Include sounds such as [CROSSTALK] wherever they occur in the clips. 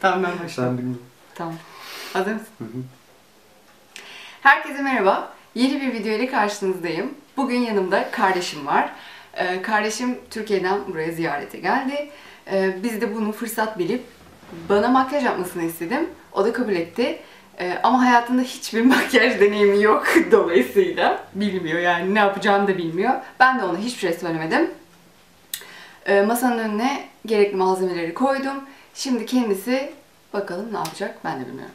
Tamam ben başlayayım. Ben. Tamam. Hazır mısın? Hı hı. Herkese merhaba. Yeni bir video ile karşınızdayım. Bugün yanımda kardeşim var. Ee, kardeşim Türkiye'den buraya ziyarete geldi. Ee, biz de bunu fırsat bilip bana makyaj yapmasını istedim. O da kabul etti. Ee, ama hayatında hiçbir [LAUGHS] makyaj deneyimi yok [LAUGHS] dolayısıyla bilmiyor yani ne yapacağını da bilmiyor. Ben de ona hiçbir şey söylemedim. Ee, masanın önüne gerekli malzemeleri koydum. Şimdi kendisi bakalım ne yapacak ben de bilmiyorum.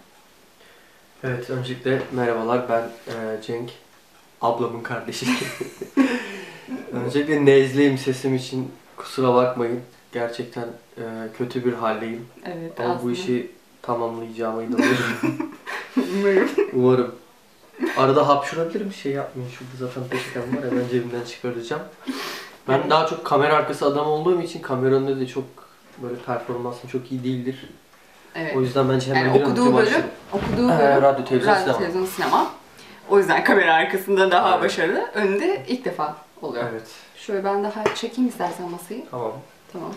Evet, öncelikle merhabalar. Ben e, Cenk. Ablamın kardeşi. [LAUGHS] öncelikle nezleyim sesim için kusura bakmayın. Gerçekten e, kötü bir haldeyim. Evet Ama bu aslında. işi tamamlayacağıma inanıyorum. [LAUGHS] Umarım. Umarım. Arada hapşurabilirim bir şey yapmayın. Şurada zaten peçetem var ya ben cebimden çıkaracağım. Ben daha çok kamera arkası adam olduğum için kamera önünde de çok böyle performansım çok iyi değildir. Evet. O yüzden bence hemen Yani bir an okuduğu önce bölüm, başlayalım. okuduğu Ee, bölüm radyo, televizyon, radyo, sinema. televizyon, sinema. O yüzden kamera arkasında daha Evet. başarılı. Önde ilk defa oluyor. Evet. Şöyle ben daha çekeyim istersen masayı. Tamam. Tamam.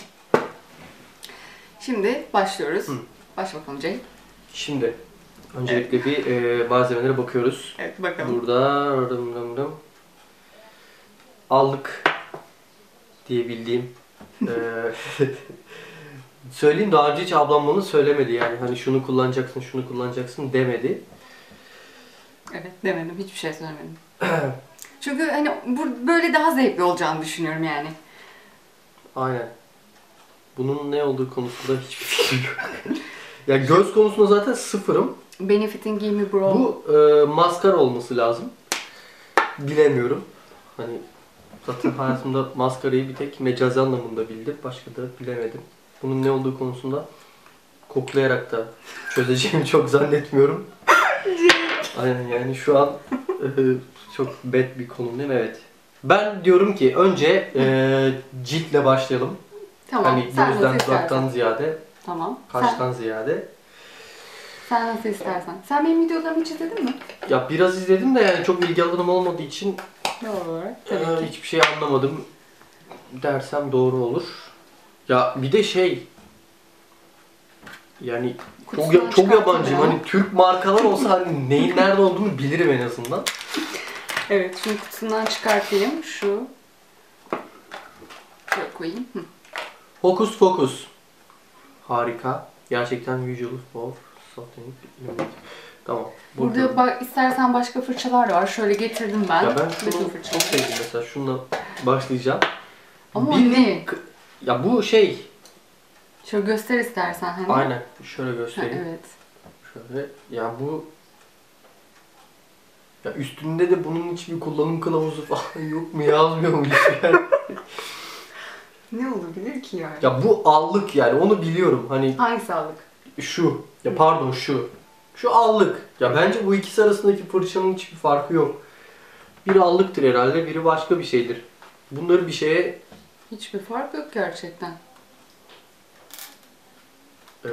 Şimdi başlıyoruz. Hı. Baş bakalım Cenk. Şimdi öncelikle bir e, malzemelere bakıyoruz. Evet bakalım. Burada dım dım dım. allık diye bildiğim e, [LAUGHS] söyleyeyim daha önce hiç ablam bunu söylemedi yani hani şunu kullanacaksın şunu kullanacaksın demedi. Evet demedim. Hiçbir şey söylemedim. [CLEARS THROAT] Çünkü hani bu böyle daha zevkli olacağını düşünüyorum yani. Aynen. Bunun ne olduğu konusunda hiçbir fikrim yok. [LAUGHS] ya göz konusunda zaten sıfırım. Benefiting Give Me Bro. Bu e, maskara olması lazım. Bilemiyorum. Hani zaten hayatımda maskarayı bir tek mecazi anlamında bildim. Başka da bilemedim. Bunun ne olduğu konusunda koklayarak da çözeceğimi çok zannetmiyorum. [LAUGHS] Aynen yani şu an e, çok bad bir konumdayım evet. Ben diyorum ki önce e, ciltle başlayalım. Tamam. hani sen gözden nasıl kulaktan istersen. ziyade, Tamam. Sen, kaştan ziyade. sen nasıl istersen. Sen benim videolarımı hiç izledin mi? Ya biraz izledim de yani çok ilgi alanım olmadığı için olarak. Ee, Tabii ki. hiçbir şey anlamadım dersem doğru olur. Ya bir de şey yani çok, ya- çok yabancıyım. çıkartılıyor. Hani Türk markalar olsa hani neyin nerede olduğunu bilirim en azından. Evet, şunu kutusundan çıkartayım. Şu. Şöyle koyayım. Hı. Hokus Pokus. Harika. Gerçekten visual for something. Tamam. Burada bak, istersen başka fırçalar da var. Şöyle getirdim ben. ya ben Bütün şunu fırçaları. çok sevdim mesela. Şununla başlayacağım. Ama Bildiğin ne? k- Ya bu şey. Şöyle göster istersen hani. Aynen. Şöyle Ha, göstereyim. evet. Şöyle ya bu ya üstünde de bunun hiçbir kullanım kılavuzu falan [LAUGHS] yok mu yazmıyor mu hiç yani? [LAUGHS] Ne olabilir ki yani? ya bu allık yani onu biliyorum hani Hangisi aldık? şu ya pardon şu şu allık ya bence bu ikisi arasındaki fırçanın hiçbir farkı yok. Biri allıktır herhalde biri başka bir şeydir. Bunları bir şeye Hiçbir fark yok gerçekten. e,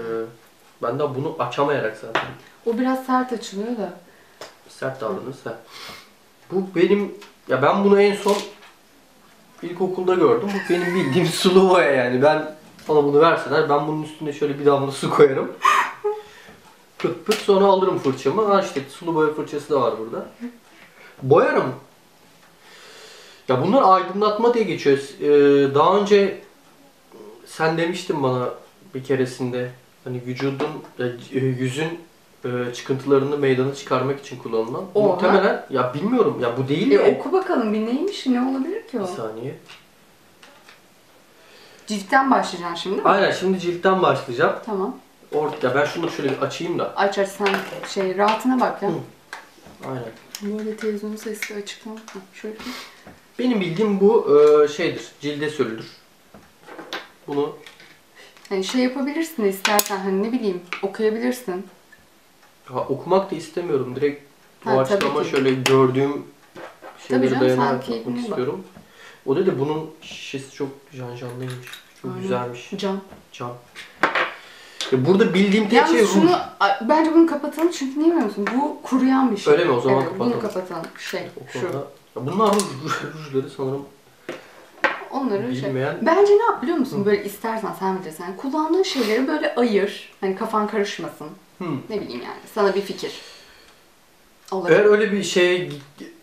ben de bunu açamayarak zaten O biraz sert açılıyor da. sert davranırsa. Bu benim ya ben bunu en son ilkokulda gördüm. Bu benim bildiğim [LAUGHS] sulu boya yani. Ben bana bunu verseler ben bunun üstüne şöyle bir damla su koyarım. Pıt pıt sonra alırım fırçamı. Ha işte sulu boya fırçası da var burada. Boyarım. Ya bunlar aydınlatma diye geçiyor. Ee, daha önce sen demiştin bana bir keresinde hani vücudun, e, yüzün e, çıkıntılarını meydana çıkarmak için kullanılan. Oha. Muhtemelen ya bilmiyorum ya bu değil E, de. oku bakalım bir neymiş ne olabilir ki Bir o? saniye. Ciltten başlayacaksın şimdi mi? Aynen şimdi ciltten başlayacağım. Tamam. Orada ya ben şunu şöyle bir açayım da. Aç aç sen şey rahatına bak ya. Hı. Aynen. Böyle televizyonun sesi açıklan. Ha, Şöyle. Benim bildiğim bu e, şeydir. Cilde sürülür. Bunu Hani şey yapabilirsin istersen hani ne bileyim okuyabilirsin. ha, okumak da istemiyorum. Direkt Ha, açıdan tabii ki. şöyle gördüğüm Tabii şeyleri canım, sen dayanarak keyfine yapmak bak. istiyorum. O da de bunun şişesi çok janjanlıymış. Çok Aynen. güzelmiş. Cam. Cam. Ya burada bildiğim tek şey ruj. şunu bence bunu kapatalım çünkü niye biliyor musun? Bu kuruyan bir şey. Öyle mi? O zaman evet, kapatalım. Bunu kapatalım. Şey O şu. konuda. Ya bunlar ruj, ruj- rujları sanırım. Onları şey... Bilmeyen Bence ne yap biliyor musun? Böyle istersen sen bilirsin. Yani kullandığın şeyleri böyle ayır. Hani kafan karışmasın. Hı. Ne bileyim yani. Sana bir fikir. Olabilir. Eğer öyle bir şey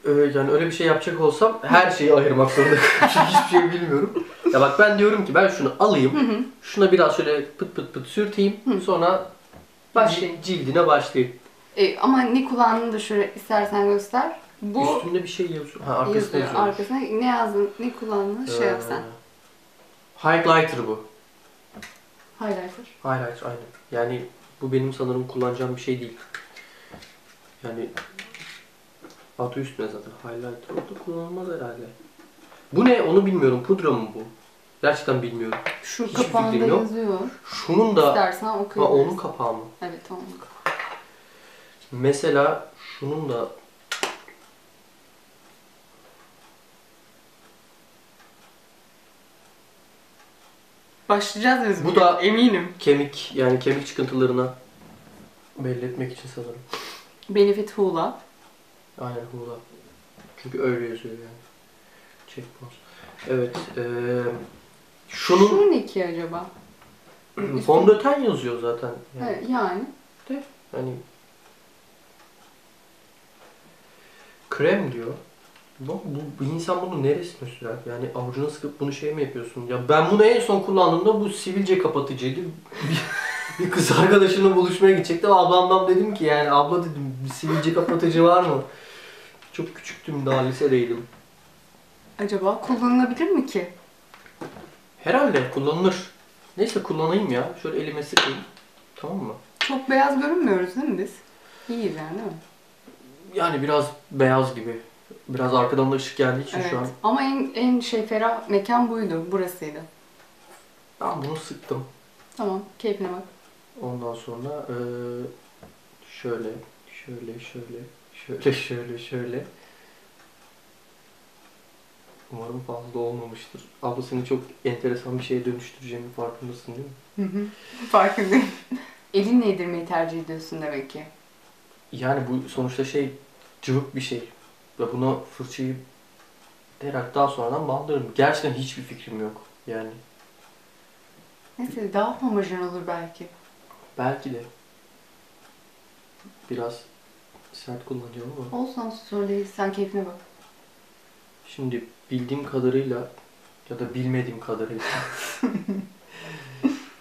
e, yani öyle bir şey yapacak olsam her şeyi ayırmak zorunda kalırım. Çünkü [LAUGHS] hiçbir şey bilmiyorum. Ya bak ben diyorum ki ben şunu alayım. Hı hı. Şuna biraz şöyle pıt pıt pıt sürteyim. Hı. Sonra Başlayayım. cildine başlayayım. E, ama ne kullandığını da şöyle istersen göster. Bu Üstünde bir şey yazıyor. Ha arkasında yazıyor. yazıyor. Arkasına ne yazdın, ne kullandığını şey yap sen. Highlighter bu. Highlighter. Highlighter aynen. Yani bu benim sanırım kullanacağım bir şey değil. Yani adı üstüne zaten highlighter. O da kullanılmaz herhalde. Bu ne onu bilmiyorum. Pudra mı bu? Gerçekten bilmiyorum. Şu Hiçbir kapağında yok. yazıyor. Şunun da İstersen ha, okuyabilirsin. onun kapağı mı? Evet onun kapağı. Mesela şunun da Başlayacağız biz. Bu bugün, da- eminim. kemik yani kemik çıkıntılarına belli etmek için sanırım. Benefit Hula. Aynen hula. Çünkü öyle yazıyor yani. Checkpoint. Evet. eee şunun Şu ne ki acaba? [CLEARS THROAT] fondöten yazıyor zaten. Yani, Evet, yani. hani krem diyor. Bu, bu, bu insan bunu neresine sürer? Yani avucuna sıkıp bunu şey mi yapıyorsun? Ya ben bunu en son kullandığımda bu sivilce kapatıcıydı. [LAUGHS] bir kız arkadaşımla buluşmaya gidecektim. Ablamdan dedim ki yani abla dedim bir sivilce kapatıcı var mı? Çok küçüktüm daha lisedeydim. Acaba kullanılabilir mi ki? Herhalde kullanılır. Neyse kullanayım ya. Şöyle elime sıkayım. Tamam mı? Çok beyaz görünmüyoruz değil mi biz? İyiyiz yani değil mi? Yani biraz beyaz gibi. Biraz arkadan da ışık geldiği için Evet. şu an. Ama en en şey ferah mekan buydu. Burasıydı. Ben bunu sıktım. Tamam. Keyfine bak. Ondan sonra eee, şöyle, şöyle, şöyle, şöyle, [LAUGHS] şöyle, şöyle. Umarım fazla olmamıştır. Abla seni çok enteresan bir şeye dönüştüreceğimi farkındasın değil mi? Hı hı. Farkındayım. Elinle yedirmeyi tercih ediyorsun demek ki. Yani bu sonuçta şey cıvık bir şey. Ve buna fırçayı herhalde daha sonradan bandırırım. Gerçekten hiçbir fikrim yok. Yani Neyse daha homojen olur belki. belki de biraz sert kullanıyorum ama Olsun sorun değil. Sen keyfine bak. Şimdi bildiğim kadarıyla ya da bilmediğim kadarıyla [LAUGHS]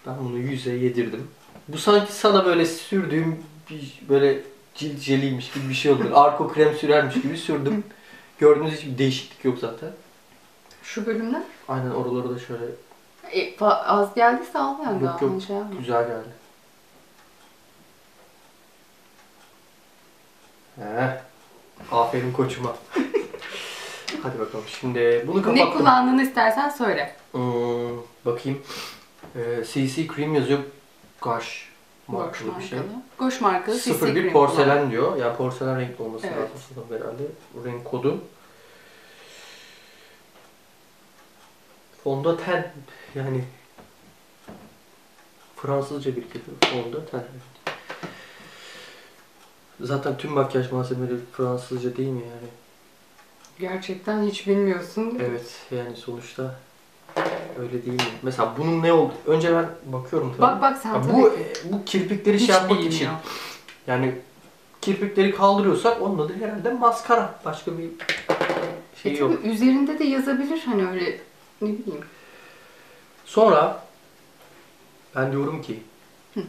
ben bunu yüze yedirdim. Bu sanki sana böyle sürdüğüm bir böyle cilt jeliymiş gibi bir şey oldu. [LAUGHS] Arko krem sürermiş gibi sürdüm. Gördüğünüz hiçbir değişiklik yok zaten. Şu bölümden Aynen oraları da şöyle e, az geldiyse al yani Yok, daha. yok. Şey yapma. güzel geldi. Heh. Aferin koçuma. [LAUGHS] Hadi bakalım şimdi bunu kapattım. Ne kullandığını istersen söyle. Hmm, bakayım. Ee, CC Cream yazıyor. Gosh markalı bir şey. Goş markalı CC 01 cream porselen diyor. Yani porselen renkli olması Evet. lazım sanırım herhalde. Renk kodu. Fondöten yani Fransızca bir kelime. Fondöten. evet. Zaten tüm makyaj malzemeleri Fransızca değil mi yani? Gerçekten hiç bilmiyorsun. Evet yani sonuçta öyle değil mi? Mesela bunun ne oldu? Önce ben bakıyorum tabii. Bak bak sen Ya tabii bu ki bu kirpikleri hiç şey yapmak bilmiyor. için. Yani kirpikleri kaldırıyorsak onun adı herhalde maskara. Başka bir şey E yok. tabii üzerinde de yazabilir hani öyle ne bileyim. Sonra ben diyorum ki Hı.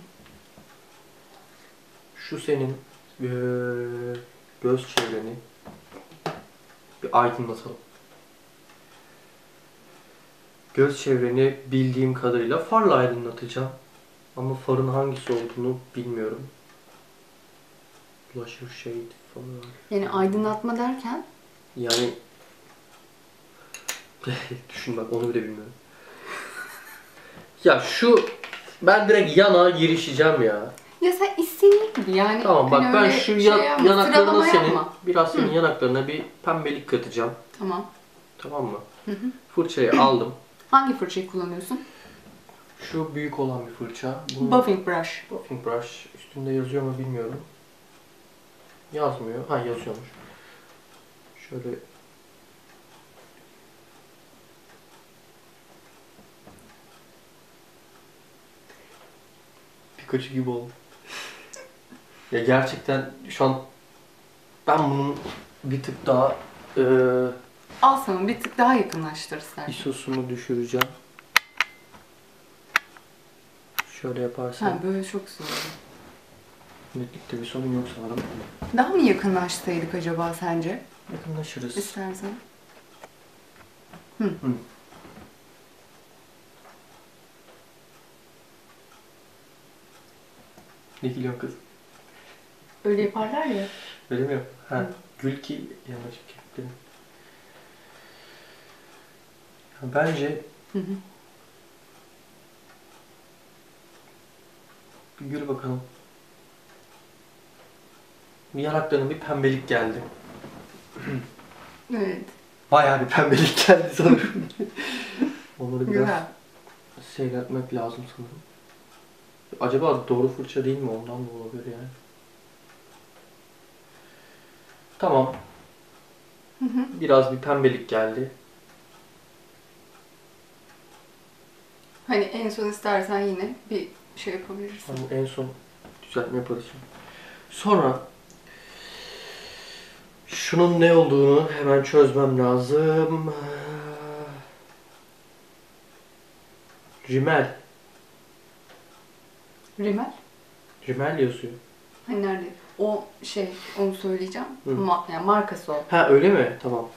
şu senin eee, göz çevreni bir aydınlatalım. Göz çevreni bildiğim kadarıyla farla aydınlatacağım. Ama farın hangisi olduğunu bilmiyorum. Blusher shade far. Yani aydınlatma derken Yani [LAUGHS] düşün bak onu bile bilmiyorum. Ya şu ben direkt yana girişeceğim ya. Ya sen istediğin yani. Tamam bak hani ben şu şey yan, yanaklarına senin yapma. biraz senin Hı. yanaklarına bir pembelik katacağım. Tamam. Tamam mı? Hı hı. Fırçayı [CLEARS THROAT] aldım. Hangi fırçayı kullanıyorsun? Şu büyük olan bir fırça. Bunun... Buffing brush. Buffing brush. Üstünde yazıyor mu bilmiyorum. Yazmıyor. Ha yazıyormuş. Şöyle Pikachu gibi oldu. Ya gerçekten şu an ben bunun bir tık daha e, Al sana bir tık daha yakınlaştır istersen. ISO'sunu düşüreceğim. Şöyle yaparsam Ha böyle çok oldu. netlikte bir sorun yok sanırım. Daha mı yakınlaşsaydık acaba sence? Yakınlaşırız. İstersen. Ne gülüyorsun kız? Öyle yaparlar ya. Öyle mi? Ha, Hı. gül ki yanacak kirpiklerim. Ya bence Hı hı. bir gül bakalım. Bir yanaklarına bir pembelik geldi. Evet. Bayağı bir pembelik geldi sanırım. Onları biraz Güzel. seyretmek lazım sanırım. Acaba doğru fırça değil mi? Ondan da olabilir yani. Tamam. Hı hı. Biraz bir pembelik geldi. Hani en son istersen yine bir şey yapabilirsin. Tamam, en son düzeltme yaparız şimdi. Sonra şunun ne olduğunu hemen çözmem lazım. Rimel. Rimel. Rimel yazıyor. Hani nerede? O şey, onu söyleyeceğim. Hı. Ma- yani markası o. Ha öyle mi? Tamam.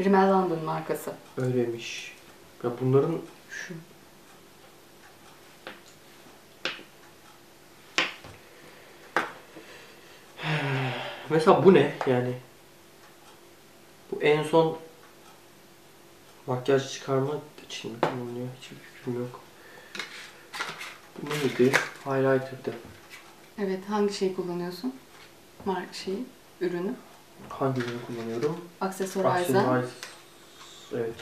Rimmel London markası. Öyleymiş. Ya bunların Şu. mesela bu ne yani? Bu en son makyaj çıkarmak için mi kullanılıyor? Hiçbir fikrim yok. Bu neydi? Highlighter'dı. Evet, hangi şeyi kullanıyorsun? Mark şeyi, ürünü. Hangi ürünü kullanıyorum? Accessorize'dan. Accessorize. Evet.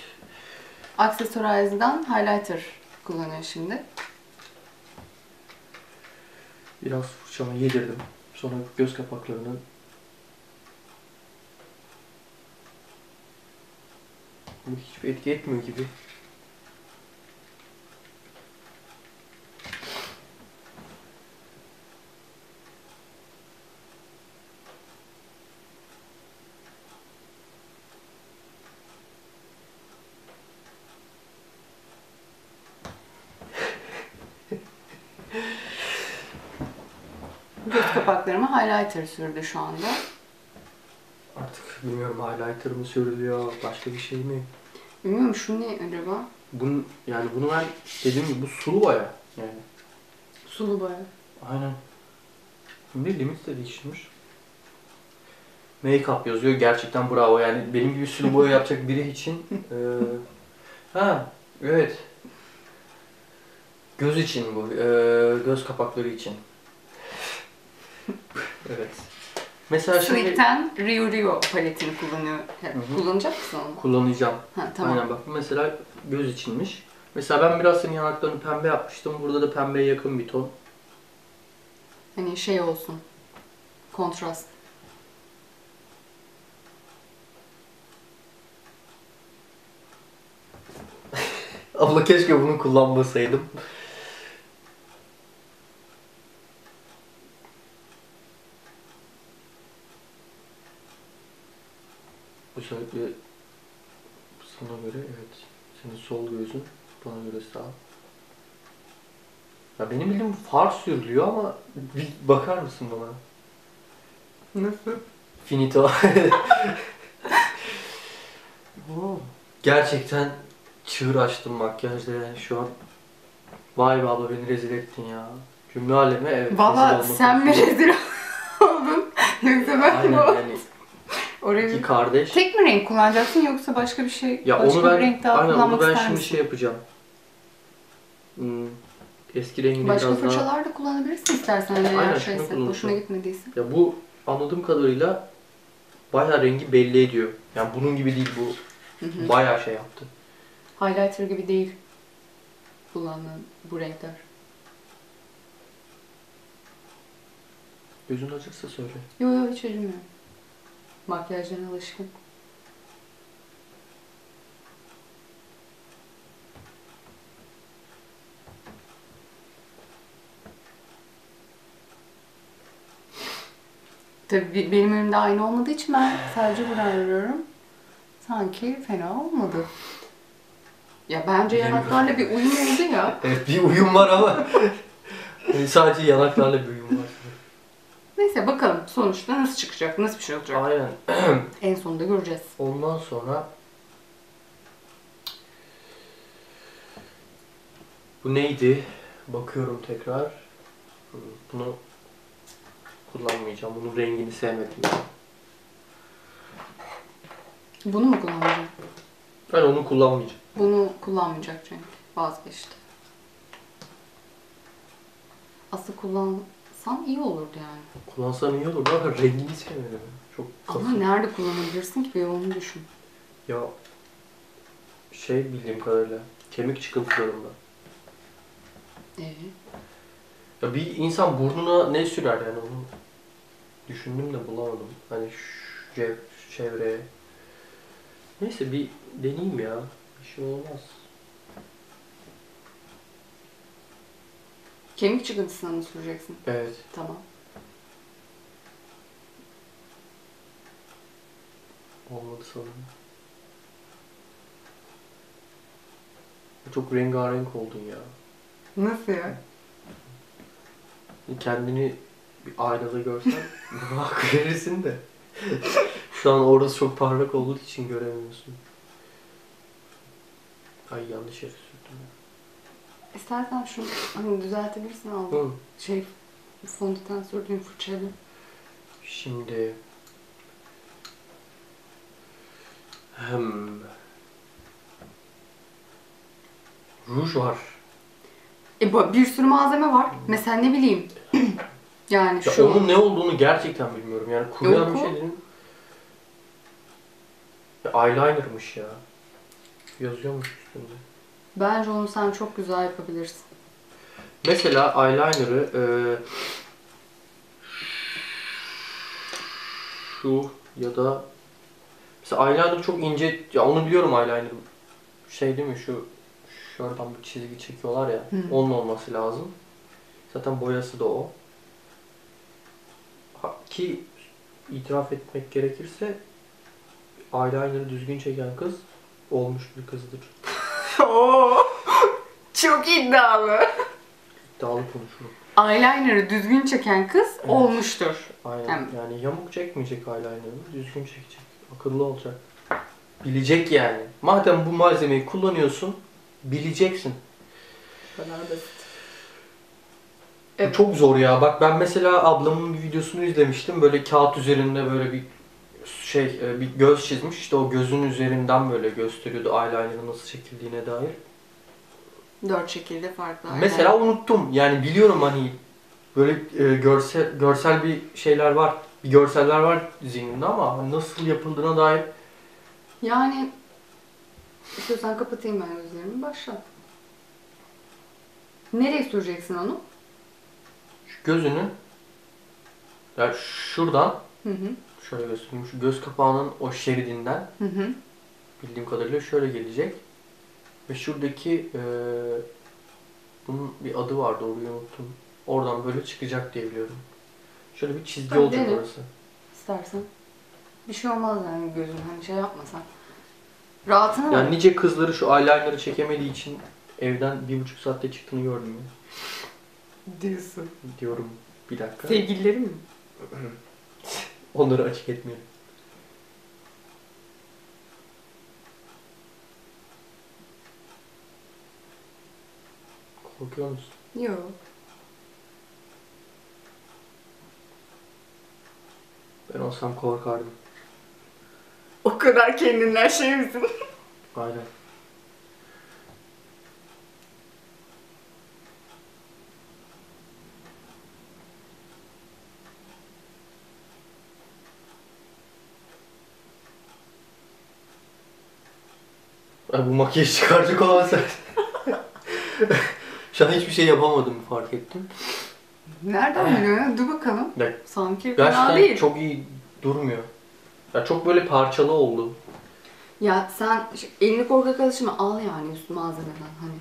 Accessorize'dan highlighter kullanıyor şimdi. Biraz fırçama yedirdim. Sonra göz kapaklarının Bu hiçbir etki etmiyor gibi. Göz kapaklarıma highlighter sürdü şu anda. Artık bilmiyorum highlighter mı sürülüyor, başka bir şey mi? Bilmiyorum şu ne acaba? Bunun yani bunu ben dediğim gibi bu sulu baya yani. Sulu boya. Aynen. Şimdi limit de değiştirmiş. Make-up yazıyor. Gerçekten bravo. Yani benim gibi sulu boya yapacak biri için. eee, [LAUGHS] ha, evet. Göz için bu. eee, göz kapakları için. [LAUGHS] evet. Mesela şimdi Sweet'ten Rio Rio paletini kullanıyor. Hı hı. Kullanacak mısın onu? kullanacağım. Ha tamam. Aynen bak. Mesela göz içinmiş. Mesela ben biraz senin yanaklarını pembe yapmıştım. Burada da pembeye yakın bir ton. Hani şey olsun. Kontrast. [LAUGHS] Abla keşke bunu kullanmasaydım. Özellikle sana göre evet. Senin sol gözün bana göre sağ. Ya benim bildiğim far sürülüyor ama bir bakar mısın bana? Nasıl? Finito. [LAUGHS] Oo. Gerçekten çığır açtım makyajda yani şu an. Vay be abla beni rezil ettin ya. Cümle aleme evet. Valla sen mi rezil oldun? [LAUGHS] Yoksa ben Aynen mi? yani Oraya iki kardeş. Tek mi renk kullanacaksın yoksa başka bir şey, Ya başka onu ben, bir renk daha aynen kullanmak onu ben ister şimdi misin? şey yapacağım. Hmm, eski rengini Başka biraz daha... fırçalar da kullanabilirsin istersen eğer Aynen, şunu şeyse, kullanacağım. hoşuna gitmediyse. Ya bu anladığım kadarıyla bayağı rengi belli ediyor. Yani bunun gibi değil bu. Hı hı. Bayağı şey yaptı. Highlighter gibi değil kullandığın bu renkler. Gözün acırsa söyle. Yo yo hiç acımıyor. Makyajdan alışkın. Tabii benim önümde aynı olmadığı için ben sadece buradan arıyorum. Sanki fena olmadı. Ya bence yanaklarla bir uyum oldu ya. [LAUGHS] evet bir uyum var ama [LAUGHS] sadece yanaklarla bir uyum var. Neyse bakalım sonuçta nasıl çıkacak, nasıl bir şey olacak. Aynen. [CLEARS THROAT] En sonunda göreceğiz. Ondan sonra bu neydi? Bakıyorum tekrar. Bunu kullanmayacağım. Bunun rengini sevmedim. ya. Bunu mu kullanacağım? Ben onu kullanmayacağım. Bunu kullanmayacak çünkü. Vazgeçti. Asıl kullansam iyi olurdu yani. Kullansam iyi olur ama rengini sevmedim. Çok Ama kasık. nerede kullanabilirsin ki bir onu düşün. Ya şey bildiğim kadarıyla kemik çıkıntılarında. Ee, Ya bir insan burnuna ne sürer yani onu düşündüm de bulamadım. Hani şu çevreye. Neyse bir deneyeyim ya. Bir şey olmaz. Kemik çıkıntısına mı süreceksin? Evet. Tamam. Olmadı sanırım. Çok rengarenk oldun ya. Nasıl ya? Kendini bir aynada görsen [LAUGHS] hak verirsin de. Şu an orası çok parlak olduğu için göremiyorsun. Ay yanlış yere sürdüm. İstersen şunu hani düzeltebilirsin. Hı. Şey fondöten sürdüğün fırçayla. Şimdi... Hem... Ruj var. E bu bir sürü malzeme var. Mesela ne bileyim. [CLEARS THROAT] yani Ya şu onun ne olduğunu gerçekten bilmiyorum. Yani kuruyan Yok bir o. şey dedim. Ya eyeliner'mış ya. Yazıyormuş üstünde. Bence onu sen çok güzel yapabilirsin. Mesela eyeliner'ı eee, şu ya da mesela eyeliner çok ince ya onu biliyorum eyeliner şey değil mi şu şuradan bir çizgi çekiyorlar ya Hı. onun olması lazım. Zaten boyası da o. Ha, ki itiraf etmek gerekirse eyeliner'ı düzgün çeken kız olmuş bir kızdır. [LAUGHS] Oo, çok iddialı. İddialı konuşurum. Eyeliner'ı düzgün çeken kız Evet. olmuştur. Aynen. Hem- Yani yamuk çekmeyecek eyeliner'ını, düzgün çekecek. Akıllı olacak. Bilecek yani. Madem bu malzemeyi kullanıyorsun, bileceksin. Bu kadar basit. Bu Evet. çok zor ya. Bak ben mesela ablamın bir videosunu izlemiştim. Böyle kağıt üzerinde böyle bir şey, e, bir göz çizmiş. İşte o gözün üzerinden böyle gösteriyordu eyeliner'ın nasıl çekildiğine dair. Dört şekilde farklı. Mesela unuttum. Yani biliyorum hani böyle e, görsel görsel bir şeyler var. Bir görseller var zihnimde ama nasıl yapıldığına dair Yani istiyorsan kapatayım ben gözlerimi. Başla. Nereye süreceksin onu? Şu gözünü yani şuradan Hı hı. Şöyle göstereyim. Şu göz kapağının o şeridinden Hı hı. bildiğim kadarıyla şöyle gelecek. Ve şuradaki eee bunun bir adı vardı orayı unuttum. Oradan böyle çıkacak diye biliyorum. Şöyle bir çizgi Hadi olacak dene. orası. İstersen. Bir şey olmaz yani gözün hani şey yapmasan. Rahatına bak. Yani nice kızları şu eyeliner'ı çekemediği için evden bir buçuk saatte çıktığını gördüm ya. diyorsun. Diyorum bir dakika. Sevgililerim mi? [CLEARS THROAT] Onları açık etmeyelim. Korkuyor musun? Yok. Ben olsam korkardım. O kadar kendinden şey misin? Aynen. Ay bu makyaj çıkaracak olan sen. [LAUGHS] Şu an hiçbir şey yapamadım fark ettim. Nereden biliyorsun? ya? Dur bakalım. Ne? Sanki fena Gerçekten değil. çok iyi durmuyor. Ya çok böyle parçalı oldu. Ya sen şu elini korkak alışma al yani üst malzemeden hani.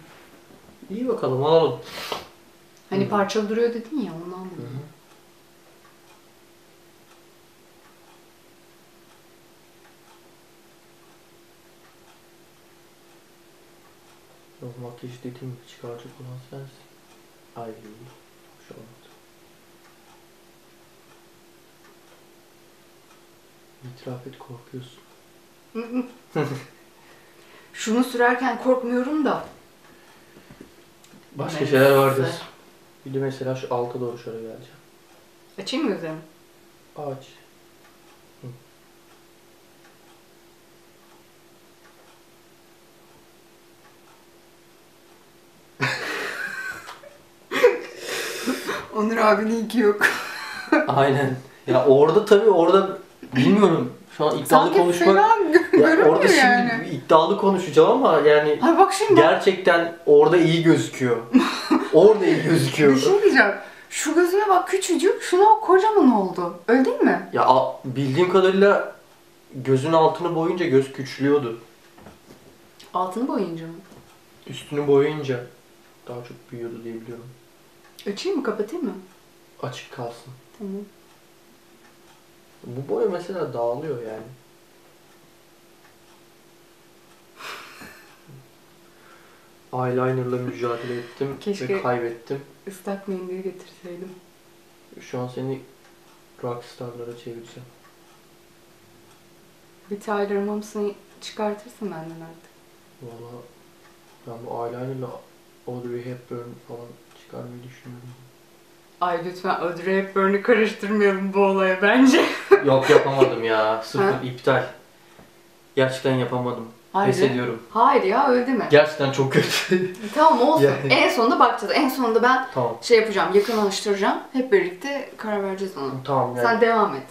İyi bakalım alalım. Hani parçalı duruyor dedin ya ondan Hı dedim. hı. Makyaj dediğim gibi çıkaracak olan sensin. Ay hoş olmadı. İtiraf et korkuyorsun. [LAUGHS] Şunu sürerken korkmuyorum da. Başka Neyse. şeyler vardır. Bir de mesela şu alta doğru şöyle geleceğim. Açayım mı gözlerimi? Aç. Onur abinin iki yok. [LAUGHS] Aynen. Ya orada tabii orada bilmiyorum. Şu an iddialı Sanki konuşmak. Ya orada şimdi yani. iddialı konuşacağım ama yani Ay bak şimdi gerçekten orada iyi gözüküyor. orada iyi [LAUGHS] bir gözüküyor. şey diyeceğim. Şu gözüme bak küçücük, şuna bak kocaman oldu. Öyle değil mi? Ya bildiğim kadarıyla gözün altını boyunca göz küçülüyordu. Altını boyayınca mı? Üstünü boyayınca daha çok büyüyordu diye biliyorum. Açayım mı, kapatayım mı? Açık kalsın. Tamam. Bu boya mesela dağılıyor yani. Eyelinerla mücadele ettim Keşke- ve kaybettim. Islak mendil getirseydim. Şu an seni rockstarlara çevireceğim. Bir Tyler Moms'unu çıkartırsın benden artık. Valla ben bu eyelinerla Audrey Hepburn falan çıkarmayı düşünüyorum. Ay lütfen Audrey Hepburn'u karıştırmayalım bu olaya bence. [LAUGHS] Yok yapamadım ya. Sıfır Ha? iptal. Gerçekten yapamadım. Hayır. Pes ediyorum. Hayır ya öyle deme. Gerçekten çok kötü. Tamam olsun. Yani. En sonunda bakacağız. En sonunda ben tamam. şey yapacağım, yakınlaştıracağım. Hep birlikte karar vereceğiz ona. Tamam yani. Sen devam et.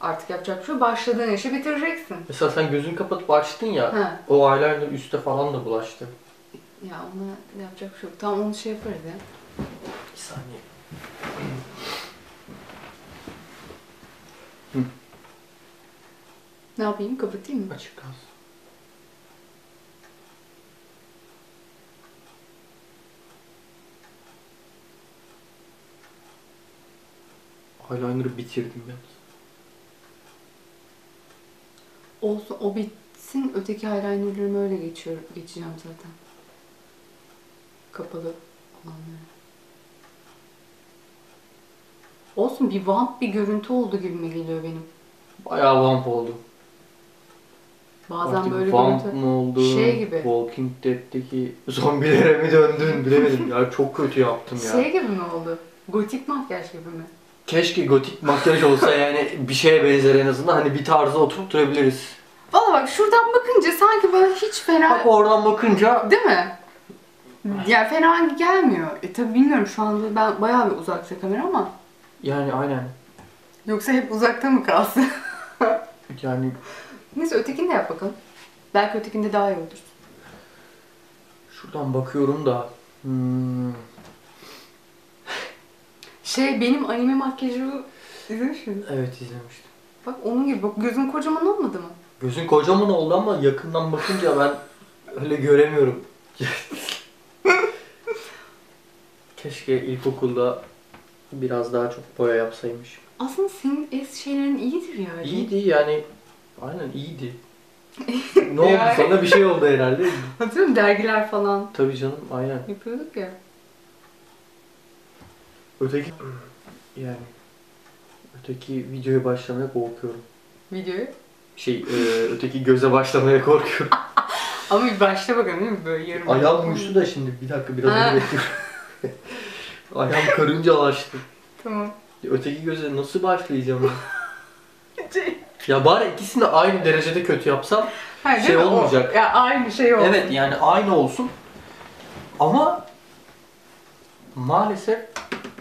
Artık yapacak bir şey yok. Başladığın işi bitireceksin. Mesela sen gözünü kapatıp açtın ya. Ha. O eyeliner üstte falan da bulaştı. Ya ona yapacak bir şey yok. Tamam onu şey yaparız ya. Bir saniye. Ne yapayım? Kapatayım mı? Açık kalsın. Eyeliner'ı bitirdim ben. Olsun o bitsin. Öteki eyelinerlerimi öyle geçiyor, geçeceğim zaten. Kapalı olanları. Olsun bir vamp bir görüntü oldu gibime geliyor benim. Bayağı vamp oldu. Bazen Artık böyle vamp görüntü... mı oldu? Şey gibi. Walking Dead'deki [LAUGHS] zombilere mi döndün [LAUGHS] bilemedim. Ya çok kötü yaptım ya. Şey gibi mi oldu? Gotik makyaj gibi mi? Keşke gotik makyaj olsa yani bir şeye benzer en azından hani bir tarzı oturtturabiliriz. Valla bak şuradan bakınca sanki böyle hiç fena... Bak oradan bakınca Değil mi? Yani fena gelmiyor. E tabi bilmiyorum şu anda ben bayağı bir uzakta kamera ama yani aynen. yoksa hep uzakta mı kalsın? [LAUGHS] Yani Neyse ötekini de yap bakalım. Belki ötekinde daha iyi olur. şuradan bakıyorum da hmm, Şey benim anime makyajı izlemiş miydin? evet izlemiştim. Bak onun gibi bak gözün kocaman olmadı mı? Gözün kocaman oldu ama yakından bakınca ben öyle göremiyorum. [LAUGHS] Keşke ilkokulda biraz daha çok boya yapsaymış. Aslında senin es şeylerin iyidir yani. İyiydi yani. Aynen iyiydi. [LAUGHS] ne oldu Yani. sana bir şey oldu herhalde. Hatırlıyor musun dergiler falan Tabii canım aynen. yapıyorduk ya. Öteki yani öteki videoya başlamaya korkuyorum. Videoyu. Şey e, öteki göze başlamaya korkuyorum. [LAUGHS] Ama bir başta bakalım değil mi böyle yarım. Ayağım uyuştu da şimdi bir dakika biraz Ha. onu bekliyorum. [LAUGHS] Ayağım karıncalaştı. [LAUGHS] Tamam. Öteki göze nasıl başlayacağım [LAUGHS] ya? Ya bari ikisini aynı derecede kötü yapsam. Ha, değil Şey mi? O- olmayacak. ya aynı şey oldu. Evet yani aynı olsun. Ama maalesef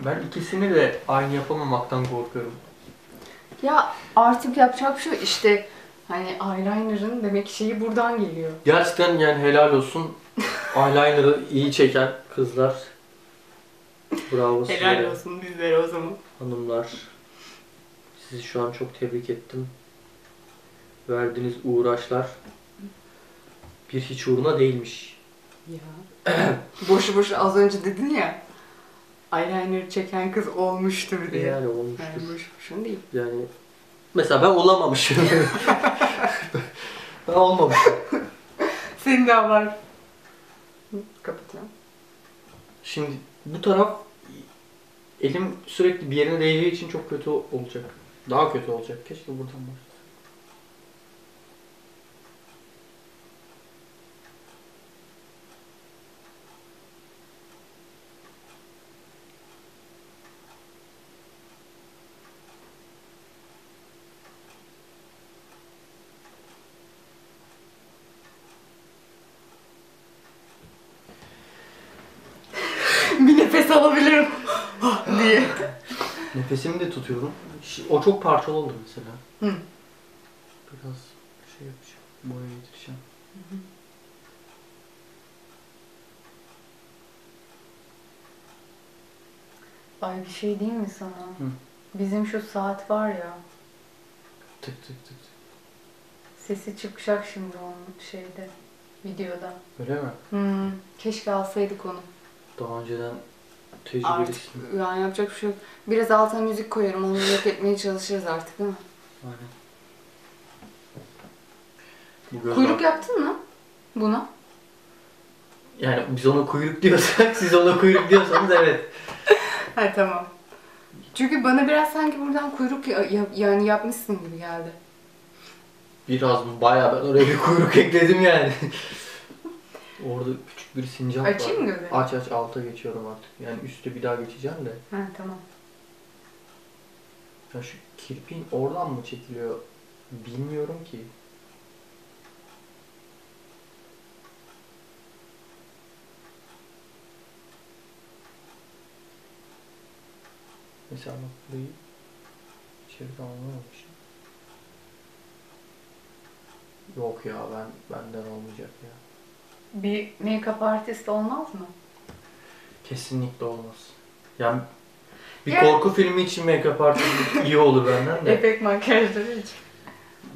ben ikisini de aynı yapamamaktan korkuyorum. Ya artık yapacak bir şey işte hani eyeliner'ın demek şeyi buradan geliyor. Gerçekten yani helal olsun. [LAUGHS] Eyeliner'ı iyi çeken kızlar. Bravo size. Helal olsun bizlere o zaman. Hanımlar. Sizi şu an çok tebrik ettim. Verdiğiniz uğraşlar bir hiç uğruna değilmiş. Ya. [CLEARS THROAT] boşu boşu az önce dedin ya. Eyeliner çeken kız olmuştur diye. Yani, Yani olmuştur. boşu boşuna değil. Yani mesela ben olamamışım. [LAUGHS] ben olmamışım. Senin daha var. Kapatıyorum. Şimdi bu taraf elim sürekli bir yerine değdiği için çok kötü olacak. Daha kötü olacak. Keşke buradan başlasın. bir nefes alabilirim diye. De tutuyorum. O çok parçalı oldu mesela. Hı. Biraz şey yapacağım. Boya getireceğim. Ay bir şey diyeyim mi sana? Hı. Bizim şu saat var ya, Tık tık tık. tık. sesi çıkacak şimdi onun şeyde, videoda. Öyle mi? Hmm, keşke alsaydık onu. Daha önceden Artık tecrübelisin. yani yapacak bir şey yok. Biraz alta müzik koyarım, onu yok etmeye çalışırız artık değil mi? Aynen. Bu göz Kuyruk yaptın mı buna? Yani biz ona kuyruk diyorsak, siz ona kuyruk diyorsanız evet. [LAUGHS] Ha tamam. Çünkü bana biraz sanki buradan kuyruk ya- ya- yani yapmışsın gibi geldi. Biraz mı? Bayağı ben oraya bir kuyruk ekledim yani. [LAUGHS] Orada küçük bir sincap var. Açayım mı gözü? Aç aç alta geçiyorum artık. Yani üstte bir daha geçeceğim de. Ha tamam. Ya şu kirpiğin oradan mı çekiliyor bilmiyorum ki. Mesela bak burayı içeride anlamamışım. Yok ya ben benden olmayacak ya. Bir make-up artist olmaz mı? Kesinlikle olmaz. Yani bir Yani- korku filmi için make-up artist iyi olur benden de. Efekt makyajları için.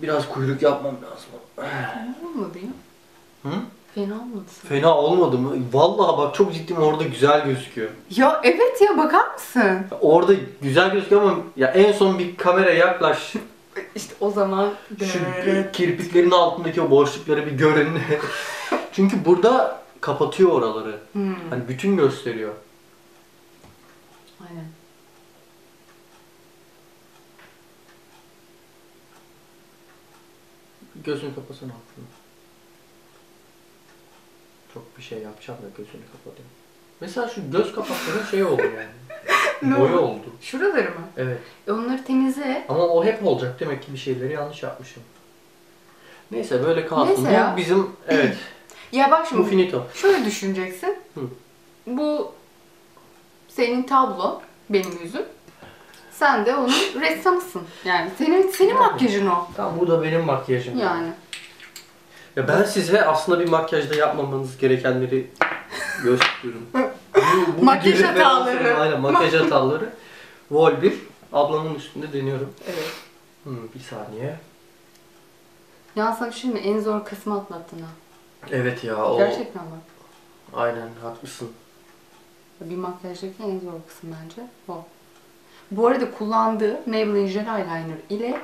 Biraz kuyruk yapmam lazım. Fena olmadı ya. Hı? Fena olmadı sana. Fena olmadı mı? Vallahi bak çok ciddiyim orada güzel gözüküyor. Ya evet ya bakar mısın? Orada güzel gözüküyor ama ya en son bir kamera yaklaş. İşte o zaman Şu kirpiklerin altındaki o boşlukları bir görün. [LAUGHS] Çünkü burada kapatıyor oraları. Hmm, Hani bütün gösteriyor. Aynen. Gözünü kapasana aslında. Çok bir şey yapacağım da gözünü kapatayım. Mesela şu göz kapakları şey oldu yani. [LAUGHS] Boya oldu? oldu. Şuraları mı? Evet. E onları temizle. Ama o hep olacak. Demek ki bir şeyleri yanlış yapmışım. Neyse böyle kalsın. Neyse Bu ya. bizim evet. [CLEARS THROAT] Ya bak bu şimdi finito. şöyle düşüneceksin. Hı. Bu senin tablon, benim yüzüm. Sen de onun ressamısın. Yani senin senin makyajın o. Tamam bu da benim makyajım. Yani. Ya ben size aslında bir makyajda yapmamanız gerekenleri gösteriyorum. [LAUGHS] bu, bu Makyaj gibi hataları. referansım, Aynen makyaj hataları. Vol 1. Ablamın üstünde deniyorum. Evet. Hmm, bir saniye. Ya sana bir şey mi? En zor kısmı atlattın ha. Evet ya o. Gerçekten bak. Aynen haklısın. Bir makyajdaki en zor kısım bence o. Bu arada kullandığı Maybelline Gel Eyeliner ile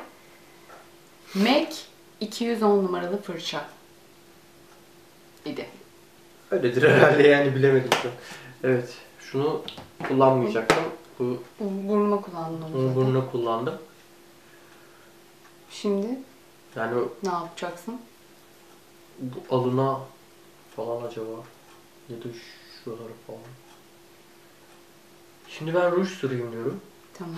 MAC 210 numaralı fırça idi. Öyledir herhalde yani bilemedim şu an. Evet. Şunu kullanmayacaktım. Bu Bu Burnuma kullandın onu bunu burnuna kullandım. Şimdi Yani ne yapacaksın? Bu alına falan acaba ya da şuraları falan. Şimdi ben ruj süreyim diyorum. Tamam.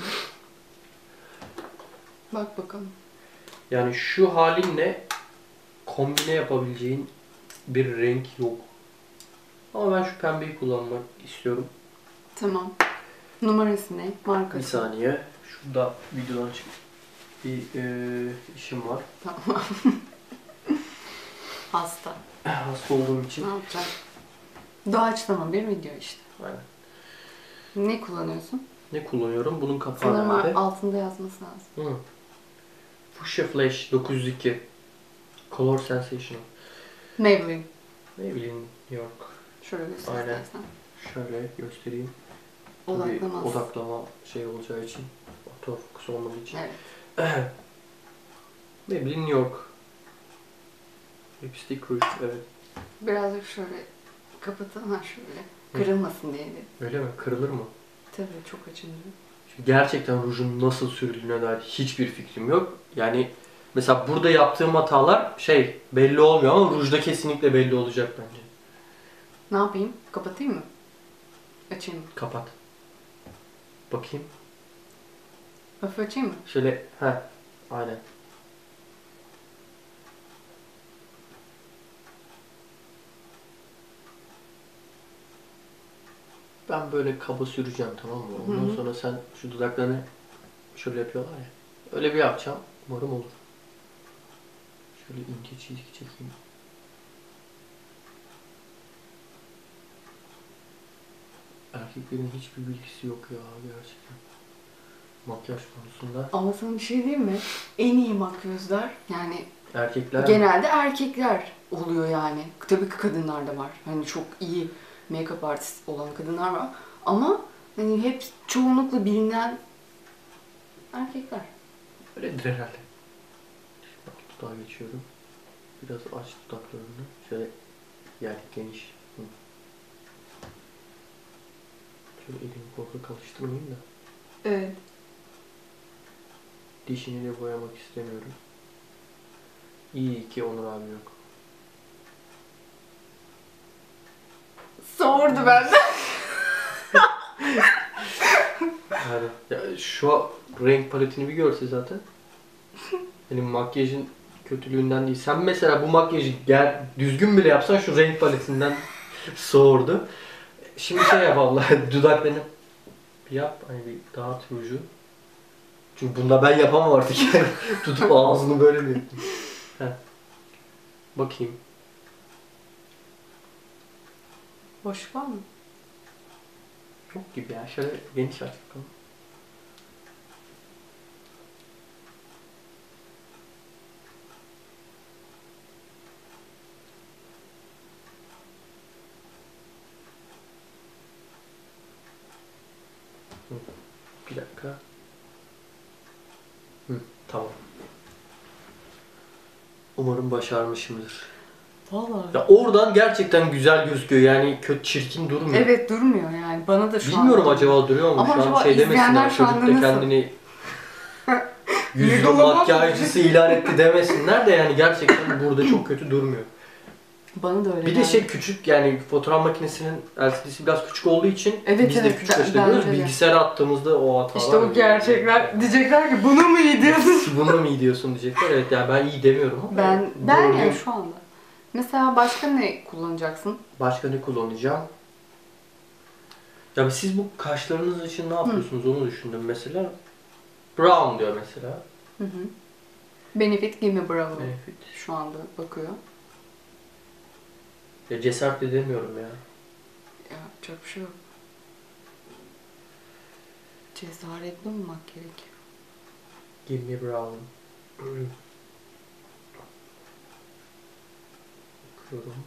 Bak bakalım. Yani şu halinle kombine yapabileceğin bir renk yok. Ama ben şu pembeyi kullanmak istiyorum. Tamam. Numarası ne? Bir Markası. saniye. Şurada videodan çık. Bir eee, işim var. Tamam. [LAUGHS] Hasta. Hasta olduğum için. Ne yapacaksın? Doğaçlama bir video işte. Aynen. Ne kullanıyorsun? Ne kullanıyorum? Bunun kapağı Sanırım nerede? altında yazması lazım. Hı. Fuchsia Flash 902 Color Sensational. Maybelline. Ne bileyim New York. Şöyle göster Aynen. istersen. Şöyle göstereyim. Odaklamaz. odaklama şey olacağı için. Otofokus olmadığı için. Evet. [CLEARS THROAT] ne bileyim New York. Lipstick Rouge evet. Birazcık şöyle Kapatalım ha şöyle. Kırılmasın diye de. Öyle mi? Kırılır mı? Tabii çok. Çünkü gerçekten rujun nasıl sürüldüğüne dair hiçbir fikrim yok. Yani mesela burada yaptığım hatalar şey belli olmuyor ama rujda kesinlikle belli olacak bence. Ne yapayım? Kapatayım mı? Açayım mı? Kapat. Bakayım. Hafif açayım mı? Şöyle ha aynen. Ben böyle kaba süreceğim tamam mı? Ondan Hı hı. sonra sen şu dudaklarını şöyle yapıyorlar ya. Öyle bir yapacağım. Umarım olur. Şöyle ince çizgi çekeyim. Erkeklerin hiçbir bilgisi yok ya gerçekten. Makyaj konusunda. Ama sana bir şey diyeyim mi? En iyi makyözler yani Erkekler genelde erkekler oluyor yani. Tabii ki kadınlar da var. Hani çok iyi make-up artist olan kadınlar var. Ama hani hep çoğunlukla bilinen erkekler. öyledir herhalde. Alt dudağa geçiyorum. Biraz aç dudaklarını. Şöyle yani geniş. Hı. Şöyle elimi korkak kalıştırmayayım da. Evet. Dişini de boyamak istemiyorum. İyi ki Onur abi yok. Sordu benden. Ya şu renk paletini bir görse zaten. Benim makyajın kötülüğünden değil. Sen mesela bu makyajı gel düzgün bile yapsan şu renk paletinden soğurdu. Şimdi şey yap abla [LAUGHS] dudaklarını yap hani bir dağıt ruju. Çünkü bunda ben yapamam artık. [LAUGHS] Tutup ağzını böyle bir. Bakayım. Boş var mı? Yok gibi ya. Şöyle geniş aç Bir dakika. Hı, tamam. Umarım başarmışımdır. Vallahi. Ya oradan gerçekten güzel gözüküyor. Yani kötü çirkin durmuyor. Evet durmuyor yani. Bana da şu Bilmiyorum an. acaba duruyor mu? Ama şu an şey demesinler. Çocuk da kendini [LAUGHS] yüzlü makyajcısı ilan etti demesinler de yani gerçekten burada çok kötü durmuyor. Bana da öyle Bir de geldi. şey küçük yani fotoğraf makinesinin LCD'si biraz küçük olduğu için Evet, biz de evet, küçük ben- gösteriyoruz. bence de. Bilgisayara attığımızda o hatalar İşte o gerçekler diyecekler ki bunu mu iyi [LAUGHS] diyorsun? Bunu mu iyi diyorsun diyecekler. Evet yani ben iyi demiyorum ama. Ben ben yani şu anda. Mesela başka ne kullanacaksın? Başka ne kullanacağım? Ya siz bu kaşlarınız için ne yapıyorsunuz onu düşündüm mesela. Brown diyor mesela. Hı hı. Benefit Gimme Bravo. Benefit. Şu anda bakıyor. Ya cesaret edemiyorum ya. Ya bir şey yok. Cesaretli olmak gerekiyor. Give me brown. Bakıyorum.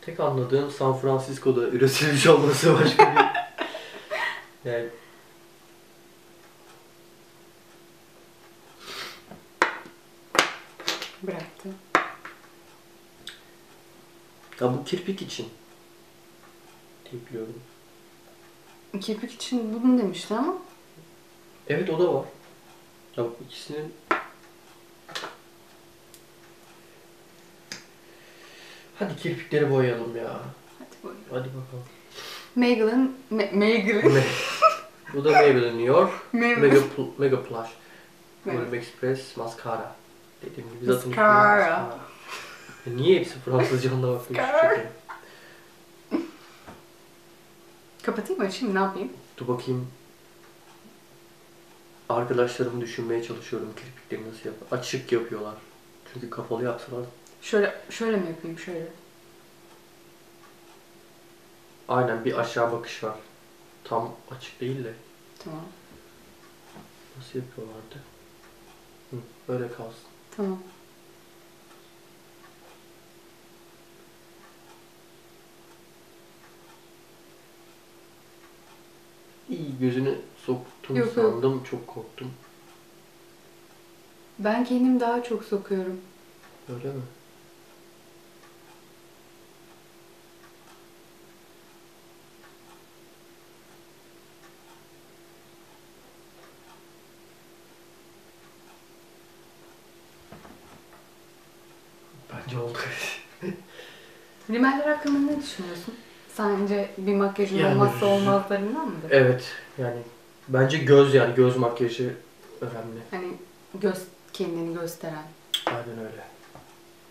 Tek anladığım San Francisco'da üretilmiş olması başka bir... [LAUGHS] yani Bıraktı. ya bu kirpik için diye biliyorum. Kirpik için bunu demişti ama Evet o da var. Ya ikisinin Hadi kirpikleri boyayalım ya. hadi buyurun. Hadi bakalım. Maybelline, Ma- Maybelline, Bu da Maybelline York. Mega, Maybelline. pl- Mega Plush. Volume Express Mascara. Dediğim gibi zaten Mascara. mascara. Ya Niye hepsi Fransızca ona bakıyor? Mascara. Kapatayım mı açayım ne yapayım? Dur bakayım. Arkadaşlarımı düşünmeye çalışıyorum kirpikleri nasıl yap. Açık yapıyorlar. Çünkü kapalı yapsalar Şöyle şöyle mi yapayım şöyle? aynen bir aşağı bakış var. Tam açık değil de Tamam. nasıl yapıyorlardı? Hı, böyle kalsın. Tamam. İyi gözünü soktum Yok, yok. sandım çok korktum. Ben kendim daha çok sokuyorum. Öyle mi? Rimeller hakkında ne düşünüyorsun? Sence bir makyajın Yani- olmazsa olmazlarından mıdır? Evet yani bence göz yani göz makyajı önemli. Hani göz kendini gösteren. Aynen öyle.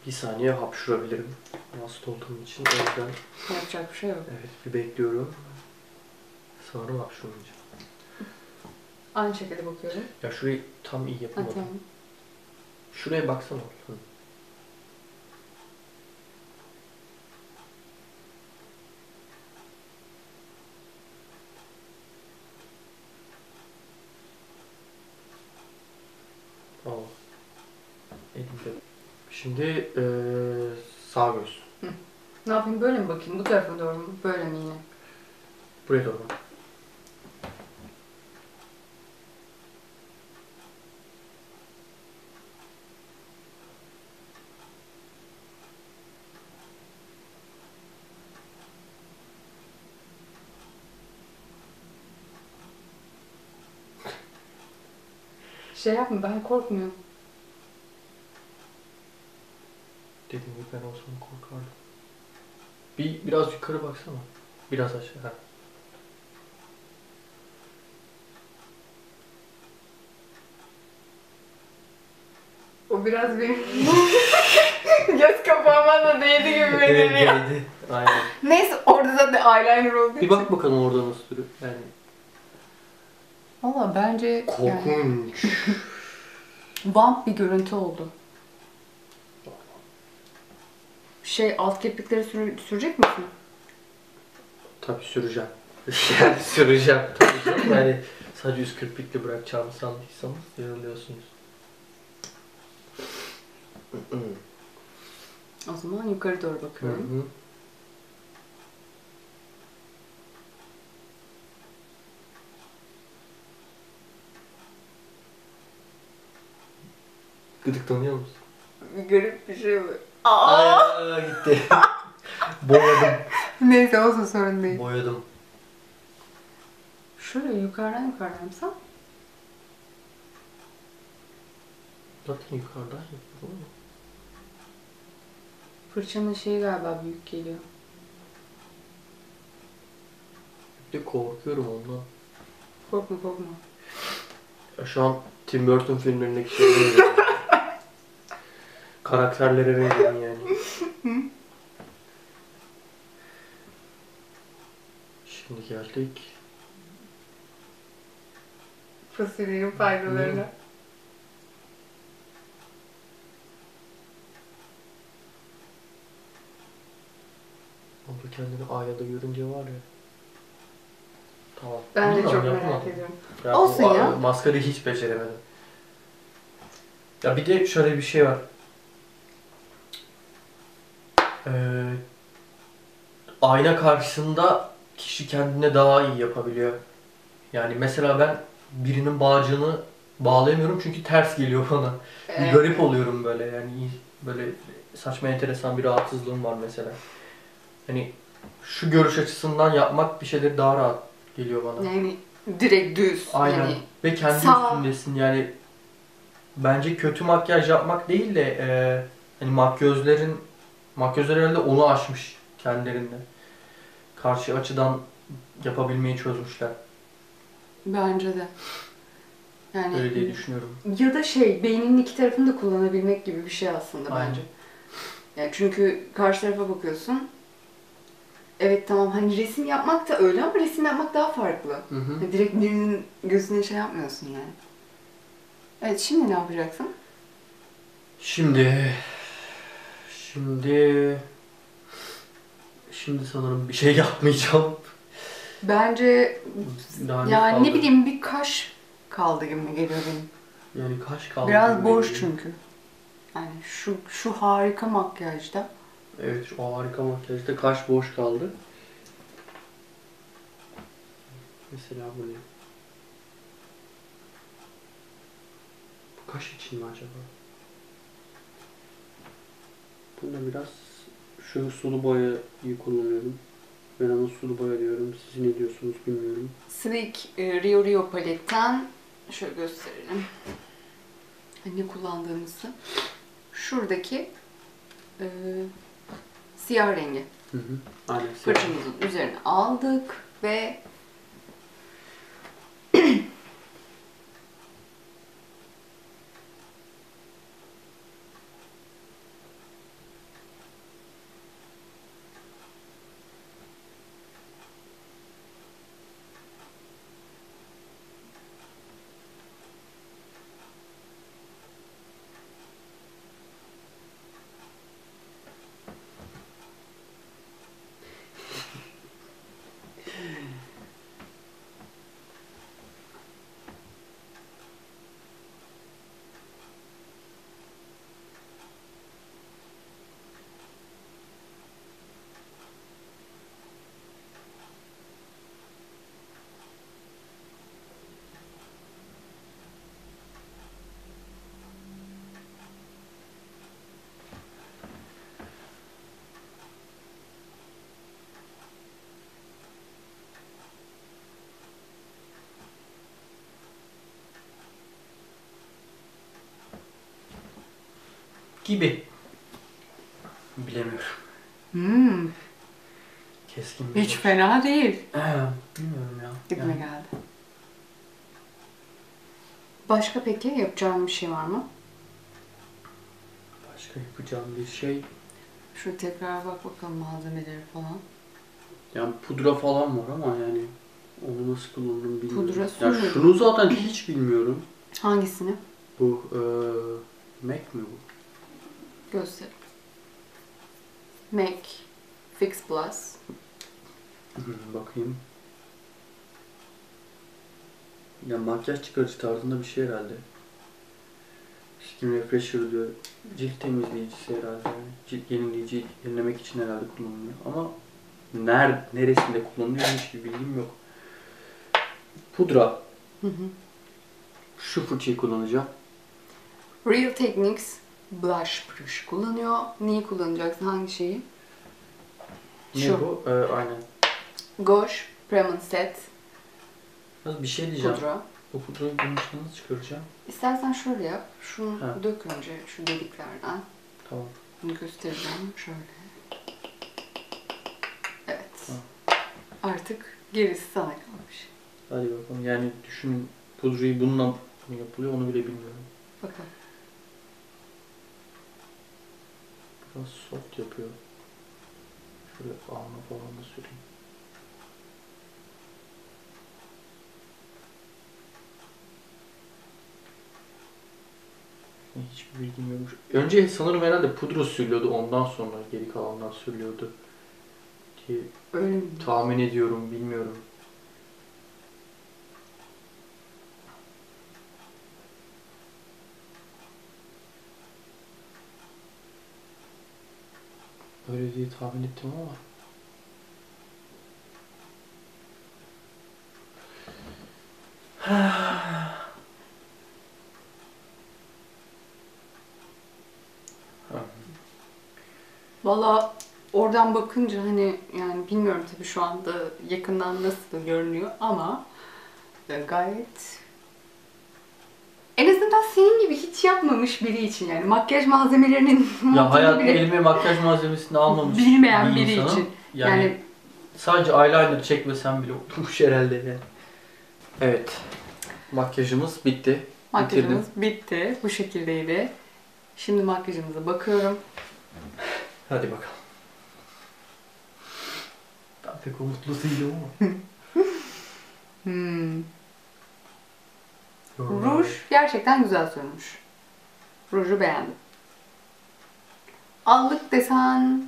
Bir saniye hapşurabilirim. Hasta olduğum için o yüzden Yapacak bir şey yok. evet bir bekliyorum. Sanırım hapşurmayacağım. Aynı şekilde bakıyorum. Ya şurayı tam iyi yapamadım. tamam. Şuraya baksana. Hı. Tamam. Elimde. Şimdi eee sağ göz. Ne yapayım böyle mi bakayım? Bu tarafa doğru mu? Böyle mi yine? Buraya doğru. Şey yapma ben korkmuyorum. Dediğim gibi ben olsam korkardım. Bir biraz yukarı baksana. Biraz aşağı. Ha. O biraz benim [LAUGHS] göz kapağıma da değdi gibi Evet, geliyor. geldi. Aynen. Neyse orada zaten eyeliner olduğu Bir bak bakalım orada nasıl duruyor. Yani Valla bence yani, korkunç. [LAUGHS] vamp bir görüntü oldu. Şey alt kirpikleri sür- sürecek misin? Tabii süreceğim. [LAUGHS] yani süreceğim. Tabii canım. Yani sadece 140'likle bırakacağımı sandıysanız yanılıyorsunuz. O zaman yukarı doğru Hı bakıyorum. hı. Gıdıklanıyor musun? Garip bir şey bu. Aa gitti. [LAUGHS] Boyadım. Neyse olsun sorun değil. Boyadım. Şöyle yukarıdan yukarıdan yapsam. Zaten yukarıdan yapıyorum. Fırçanın şeyi galiba büyük geliyor. Bir de korkuyorum ondan. Korkma korkma. Ya şu an Tim Burton filmlerindeki şeyleri. Karakterlere veriyorum yani. [LAUGHS] Şimdi geldik. Fasulyenin faydalarına. Orada kendini aynada görünce var ya. Tamam. Ben de çok merak ediyorum. Ya Olsun o, ya. Maskarayı hiç beceremedim. Ya bir de şöyle bir şey var. Ee, ayna karşısında kişi kendine daha iyi yapabiliyor. Yani mesela ben birinin bağcığını bağlayamıyorum çünkü ters geliyor [LAUGHS] bana. Bir Evet. garip oluyorum böyle yani böyle saçma enteresan bir rahatsızlığım var mesela. Hani şu görüş açısından yapmak bir şeyleri daha rahat geliyor bana. Yani direkt düz. Aynen. Yani Ve kendi Sağ- üstündesin yani. Bence kötü makyaj yapmak değil de e, hani makyözlerin makyözler herhalde onu aşmış kendilerinde. Karşı açıdan yapabilmeyi çözmüşler. bence de. Yani Öyle diye düşünüyorum. Ya da şey, beyninin iki tarafını da kullanabilmek gibi bir şey aslında Aynen. bence. Yani çünkü karşı tarafa bakıyorsun. Evet tamam hani resim yapmak da öyle ama resim yapmak daha farklı. Hı hı. Hani direkt birinin gözüne şey yapmıyorsun yani. Evet şimdi ne yapacaksın? Şimdi şimdi şimdi sanırım bir şey yapmayacağım. Bence Daha yani kaldı? ne bileyim bir kaş kaldı gibi geliyor benim. Yani kaş kaldı. Biraz gibi boş geliyor. çünkü. Yani şu şu harika makyajda. Evet o harika makyajda kaş boş kaldı. Mesela bu ne? Bu kaş için mi acaba? Bunda biraz şu sulu boyayı kullanıyorum. Ben ona sulu boya diyorum. Siz ne diyorsunuz bilmiyorum. Sleek e, Rio Rio paletten şöyle gösterelim. Ne kullandığımızı. Şuradaki e, siyah rengi. Hı hı. Aynen. Fırçamızın üzerine aldık ve Gibi. Bilemiyorum. hmm, Keskin bir hiç fena değil. Ee, bilmiyorum ya. Gitme Yani geldi. Başka peki yapacağım bir şey var mı? Başka yapacağım bir şey. Şu tekrar bak bakalım malzemeleri falan. Yani pudra falan var ama yani onu nasıl kullanırım bilmiyorum. Pudra ya sürmedim. şunu zaten hiç bilmiyorum. Hangisini? Bu eee Mac mi bu? Göster. Mac Fix Plus. Hı, Bakayım. Ya makyaj çıkarıcı tarzında bir şey herhalde. Skin Refresher diyor. Cilt temizleyicisi herhalde. Cilt yenileyici, yenilemek için herhalde kullanılıyor. Ama ner, neresinde kullanılıyor hiçbir bilgim yok. Pudra. Hı hı. Şu fırçayı kullanacağım. Real Techniques Blush Brush kullanıyor. Neyi kullanacaksın? Hangi şeyi? Ne Şu. bu? Ee, aynen. Gauche Premon Set Yalnız bir şey diyeceğim. pudra. Bu pudrayı bunun nasıl çıkaracağım? İstersen şöyle yap. Şunu Ha. dök önce şu deliklerden. Tamam. Bunu göstereceğim. Şöyle. Evet. Artık gerisi sana kalmış. Hadi bakalım. Yani düşünün pudrayı bununla mı yapılıyor onu bile bilmiyorum. Bakalım. Biraz soft yapıyor. Şöyle alnına falan da süreyim. Hiçbir bilgim yokmuş. Önce sanırım herhalde pudra sürülüyordu ondan sonra geri kalanlar sürülüyordu diye Öyle mi? tahmin ediyorum bilmiyorum. Öyle diye tahmin ettim ama. Valla oradan bakınca hani yani bilmiyorum tabii şu anda yakından nasıl görünüyor ama gayet azından senin gibi hiç yapmamış biri için yani makyaj malzemelerinin [LAUGHS] Ya hayat bile elime makyaj malzemesini almamış bilmeyen bir biri için. Yani, Yani, sadece eyeliner çekmesem bile oturmuş herhalde yani. Evet. Makyajımız bitti. makyajımız bitti. Bu şekildeydi. Şimdi makyajımıza bakıyorum. Hadi bakalım. Ben pek umutlu değilim ama. [LAUGHS] Hmm. Yorumlar- Ruj gerçekten güzel sürmüş. Ruju beğendim. Allık desen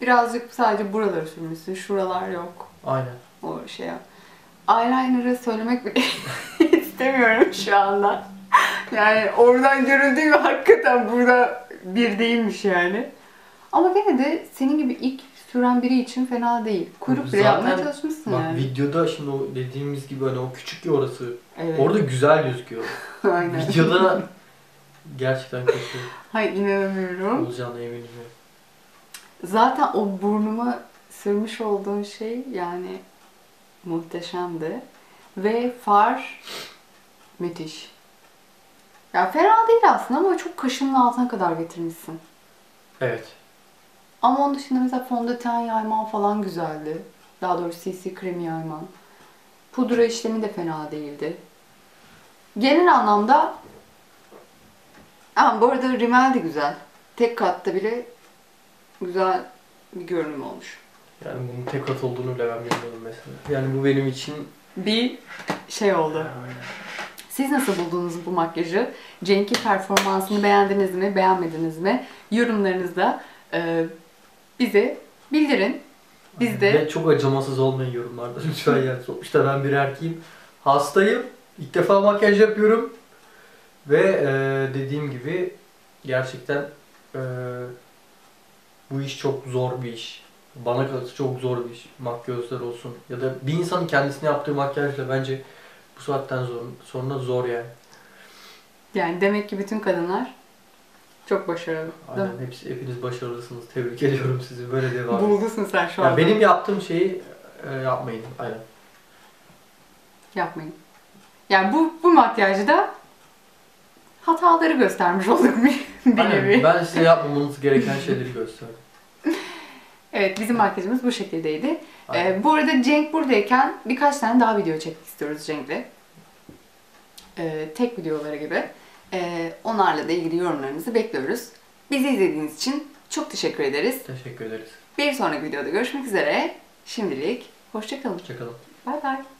birazcık sadece buraları sürmüşsün. Şuralar yok. Aynen. O şey yap. Eyeliner'ı söylemek bile [LAUGHS] istemiyorum şu anda. Yani oradan görüldüğü gibi hakikaten burada bir değilmiş yani. Ama gene de senin gibi ilk süren biri için fena değil. Kuyruk bile Zaten yapmaya çalışmışsın Bak yani. videoda şimdi o dediğimiz gibi hani o küçük ya orası. Evet. Orada güzel gözüküyor. [LAUGHS] Aynen. Videoda gerçekten kötü Hay inanamıyorum. olacağına eminim. Zaten o burnuma sürmüş olduğun şey yani muhteşemdi. Ve far müthiş. Ya fena değil aslında ama çok kaşının altına kadar getirmişsin. Evet. Ama onun dışında mesela fondöten yayman falan güzeldi. Daha doğrusu CC kremi yayman. Pudra işlemi de fena değildi. Genel anlamda Aa, bu arada rimel de güzel. Tek katta bile güzel bir görünüm olmuş. Yani bunun tek kat olduğunu bile ben bilmiyordum mesela. Yani bu benim için Bir şey oldu. Siz nasıl buldunuz bu makyajı? Cenk'in performansını beğendiniz mi, beğenmediniz mi? Yorumlarınızda e, bize bildirin. Biz de Ve çok acımasız olmayın yorumlarda [LAUGHS] lütfen yani. Sonuçta ben bir erkeğim. Hastayım. İlk defa makyaj yapıyorum. Ve e, dediğim gibi gerçekten e, bu iş çok zor bir iş. Bana kalırsa çok zor bir iş. Makyözler olsun. Ya da bir insanın kendisine yaptığı makyajla bence bu saatten sonra zor yani. yani demek ki bütün kadınlar çok başarılı. Aynen hepsi, hepiniz başarılısınız. Tebrik ediyorum sizi. Böyle devam edin. Bulgusun sen şu Ya anda. benim yaptığım şeyi e, yapmayın. Aynen. Yapmayın. Yani bu, bu makyajda hataları göstermiş olduk bir, [LAUGHS] bir Aynen. nevi. Ben size yapmamanız gereken şeyleri gösterdim. [LAUGHS] Evet bizim makyajımız bu şekildeydi. Aynen. Ee, bu arada Cenk buradayken birkaç tane daha video çekmek istiyoruz Cenk'le. Ee, tek videoları gibi. Ee, onlarla da ilgili yorumlarınızı bekliyoruz. Bizi izlediğiniz için çok teşekkür ederiz. Teşekkür ederiz. Bir sonraki videoda görüşmek üzere. Şimdilik hoşçakalın. Hoşçakalın. Bay bay.